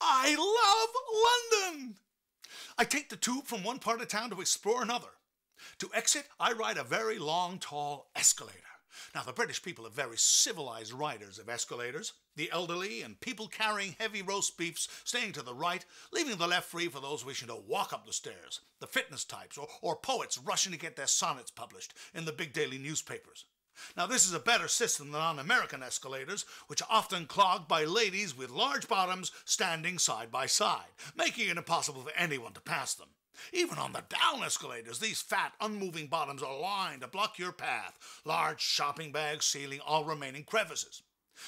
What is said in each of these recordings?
I love London. I take the tube from one part of town to explore another. To exit, I ride a very long, tall escalator. Now, the British people are very civilized riders of escalators. The elderly and people carrying heavy roast beefs staying to the right, leaving the left free for those wishing to walk up the stairs. The fitness types or, or poets rushing to get their sonnets published in the big daily newspapers. Now, this is a better system than on American escalators, which are often clogged by ladies with large bottoms standing side by side, making it impossible for anyone to pass them. Even on the down escalators, these fat, unmoving bottoms are lined to block your path, large shopping bags sealing all remaining crevices.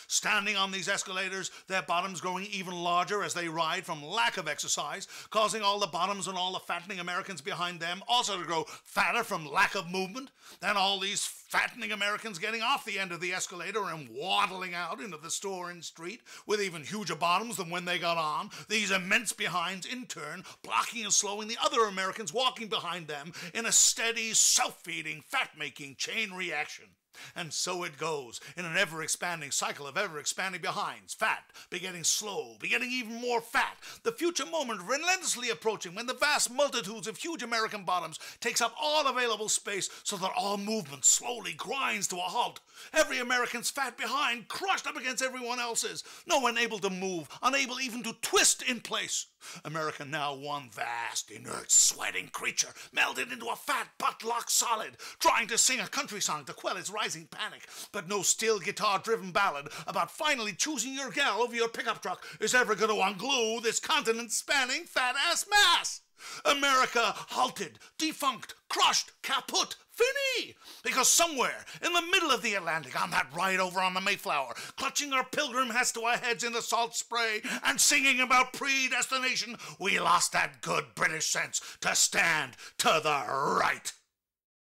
Standing on these escalators, their bottoms growing even larger as they ride from lack of exercise, causing all the bottoms and all the fattening Americans behind them also to grow fatter from lack of movement, and all these fattening Americans getting off the end of the escalator and waddling out into the store and street with even huger bottoms than when they got on, these immense behinds in turn blocking and slowing the other Americans walking behind them in a steady, self-feeding, fat-making chain reaction. And so it goes, in an ever expanding cycle of ever expanding behinds, fat, begetting slow, begetting even more fat, the future moment relentlessly approaching when the vast multitudes of huge American bottoms takes up all available space so that all movement slowly grinds to a halt. Every American's fat behind crushed up against everyone else's, no one able to move, unable even to twist in place. America now one vast, inert, sweating creature, melded into a fat butt lock solid, trying to sing a country song to quell its rising panic. But no steel guitar driven ballad about finally choosing your gal over your pickup truck is ever going to unglue this continent spanning fat ass mass. America halted, defunct, crushed, kaput, fini! Because somewhere in the middle of the Atlantic, on that ride over on the Mayflower, clutching our pilgrim hats to our heads in the salt spray and singing about predestination, we lost that good British sense to stand to the right.